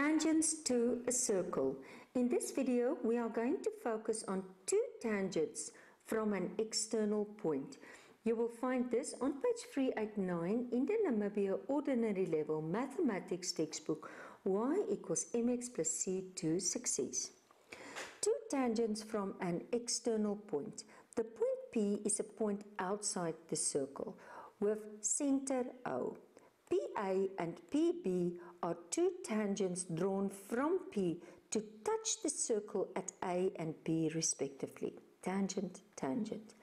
Tangents to a circle. In this video, we are going to focus on two tangents from an external point. You will find this on page 389 in the Namibia Ordinary Level Mathematics textbook y equals mx plus c to success. Two tangents from an external point. The point P is a point outside the circle with center O. PA and PB are two tangents drawn from P to touch the circle at A and B respectively. Tangent, tangent.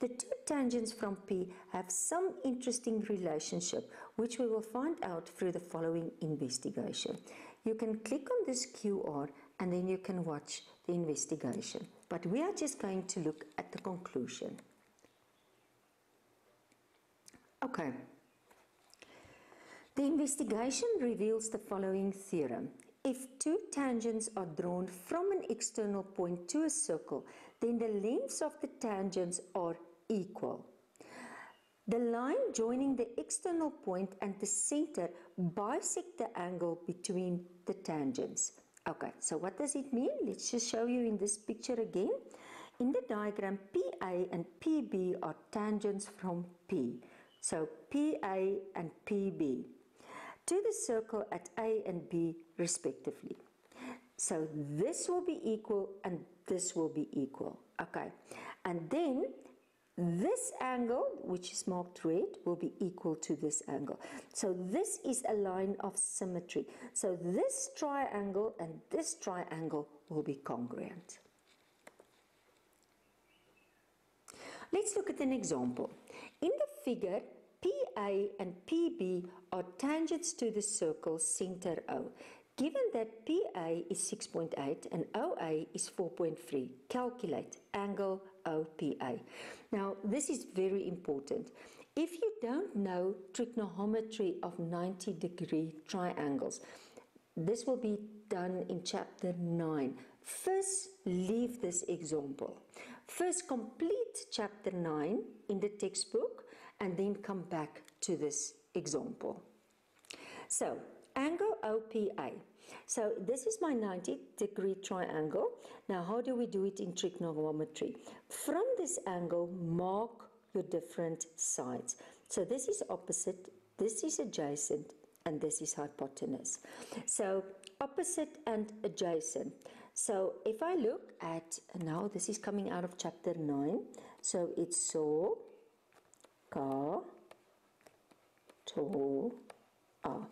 The two tangents from P have some interesting relationship which we will find out through the following investigation. You can click on this QR and then you can watch the investigation. But we are just going to look at the conclusion. Okay. The investigation reveals the following theorem. If two tangents are drawn from an external point to a circle, then the lengths of the tangents are equal. The line joining the external point and the center bisect the angle between the tangents. Okay, so what does it mean? Let's just show you in this picture again. In the diagram, PA and PB are tangents from P. So PA and PB to the circle at A and B respectively. So this will be equal and this will be equal. Okay. And then this angle, which is marked red, will be equal to this angle. So this is a line of symmetry. So this triangle and this triangle will be congruent. Let's look at an example. In the figure, PA and PB are tangents to the circle center O. Given that PA is 6.8 and OA is 4.3, calculate angle OPA. Now, this is very important. If you don't know trigonometry of 90 degree triangles, this will be done in chapter 9. First, leave this example. First, complete chapter 9 in the textbook and then come back to this example. So, angle OPA. So, this is my 90 degree triangle. Now, how do we do it in trigonometry? From this angle, mark your different sides. So, this is opposite, this is adjacent, and this is hypotenuse. So, opposite and adjacent. So if I look at, now this is coming out of chapter 9, so it's so, ka, to, ah.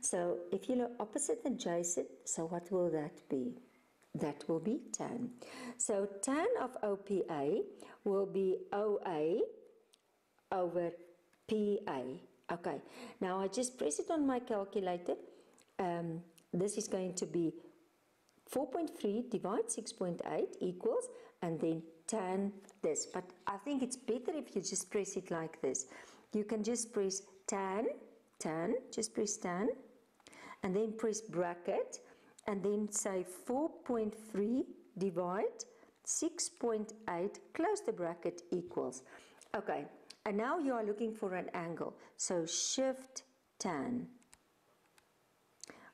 So if you look opposite adjacent, so what will that be? That will be tan. So tan of OPA will be OA over PA. Okay, now I just press it on my calculator. Um, this is going to be 4.3 divide 6.8 equals and then tan this. But I think it's better if you just press it like this. You can just press tan tan just press tan and then press bracket and then say 4.3 divide 6.8 close the bracket equals. Okay and now you are looking for an angle. So shift tan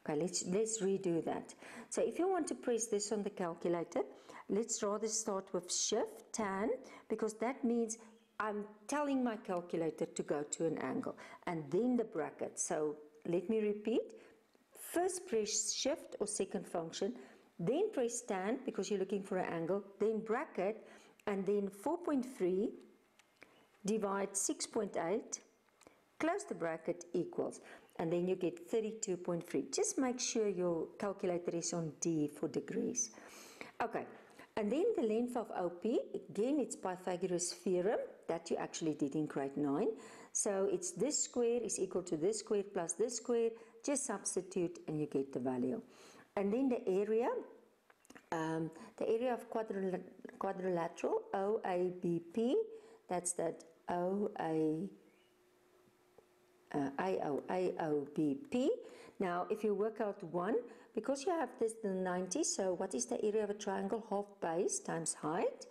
Okay, let's, let's redo that. So if you want to press this on the calculator, let's rather start with shift tan because that means I'm telling my calculator to go to an angle and then the bracket. So let me repeat. First press shift or second function, then press tan because you're looking for an angle, then bracket and then 4.3 divide 6.8 close the bracket equals and then you get 32.3 just make sure your calculator is on D for degrees. Okay and then the length of OP again it's Pythagoras theorem that you actually did in grade 9 so it's this square is equal to this square plus this square. Just substitute and you get the value. And then the area um, the area of quadrilateral OABP that's that OA uh. Now, if you work out 1, because you have this the 90, so what is the area of a triangle? Half base times height.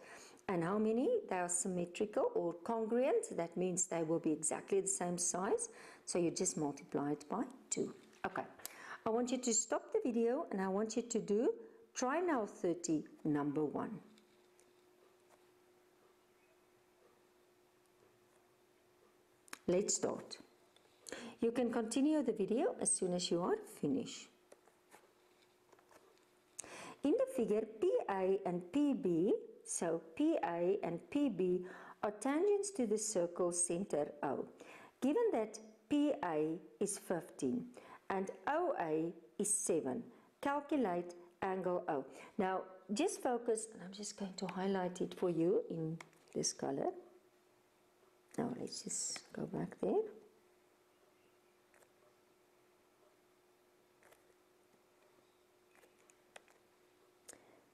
And how many? They are symmetrical or congruent. That means they will be exactly the same size. So you just multiply it by 2. Okay. I want you to stop the video and I want you to do try now 30 number one. Let's start. You can continue the video as soon as you are finished. In the figure, PA and PB, so PA and PB are tangents to the circle center O. Given that PA is 15 and OA is 7, calculate angle O. Now, just focus, and I'm just going to highlight it for you in this color. Now, let's just go back there.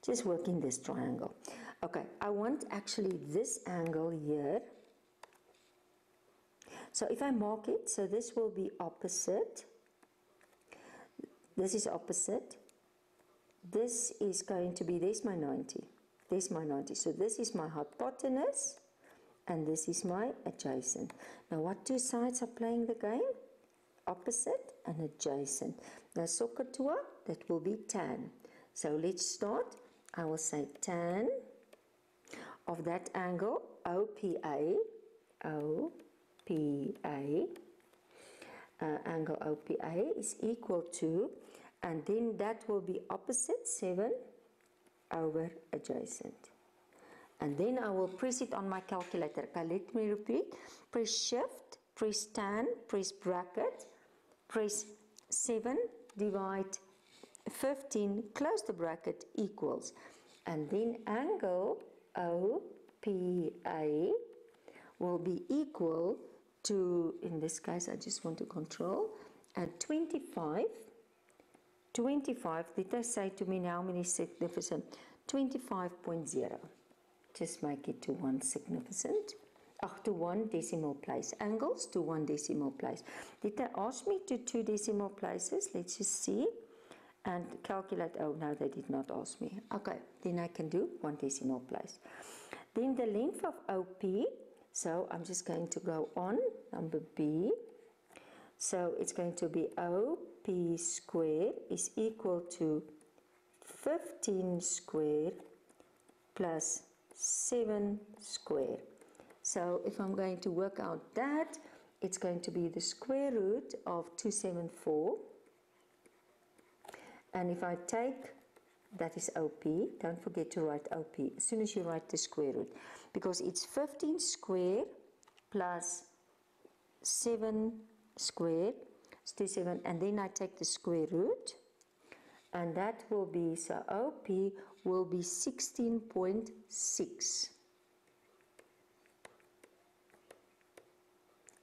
Just working this triangle. Okay, I want actually this angle here. So if I mark it, so this will be opposite. This is opposite. This is going to be, there's my 90. There's my 90. So this is my hypotenuse and this is my adjacent. Now what two sides are playing the game? Opposite and adjacent. Now SOHCAHTOA, that will be tan. So let's start. I will say tan of that angle OPA, OPA, uh, angle OPA is equal to, and then that will be opposite 7 over adjacent. And then I will press it on my calculator. Okay, let me repeat. Press shift, press tan, press bracket, press 7, divide 15, close the bracket, equals. And then angle OPA will be equal to, in this case, I just want to control, at 25. 25, did they say to me now many significant? 25.0. Just make it to one significant. Oh, to one decimal place. Angles to one decimal place. Did they ask me to two decimal places? Let's just see and calculate, oh no, they did not ask me. Okay, then I can do one decimal place. Then the length of OP, so I'm just going to go on, number B. So it's going to be OP squared is equal to 15 squared plus 7 squared. So if I'm going to work out that, it's going to be the square root of 274 and if I take, that is OP, don't forget to write OP as soon as you write the square root. Because it's 15 squared plus 7 squared, it's 7, and then I take the square root, and that will be, so OP will be 16.6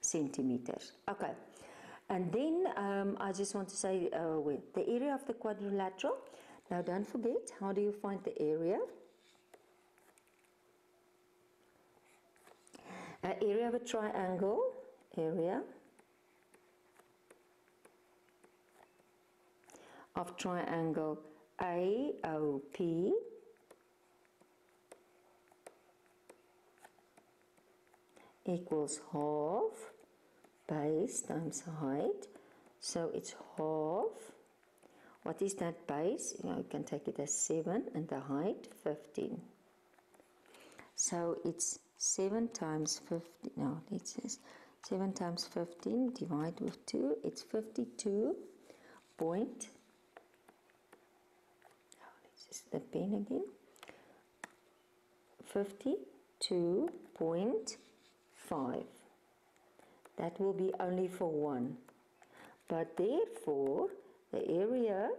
centimeters. Okay. And then um, I just want to say uh, the area of the quadrilateral. Now don't forget, how do you find the area? Uh, area of a triangle, area of triangle AOP equals half base times height. So it's half. What is that base? You, know, you can take it as 7 and the height 15. So it's 7 times 15. No, it says 7 times 15 divided with 2. It's 52 point. Oh, let's just the pen again. 52.5 that will be only for one. But therefore, the area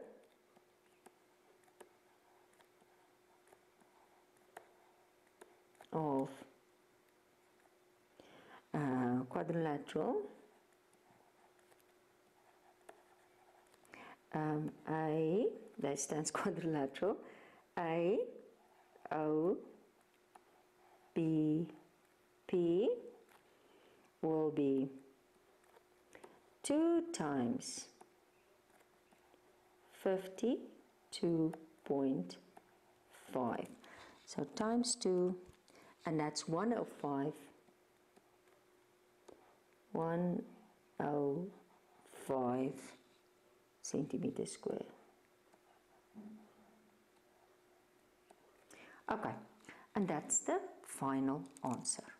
of uh, quadrilateral um, A, that stands quadrilateral, A, O, B, P, will be 2 times 52.5. So times 2, and that's 105. 105 centimeters square. Okay, and that's the final answer.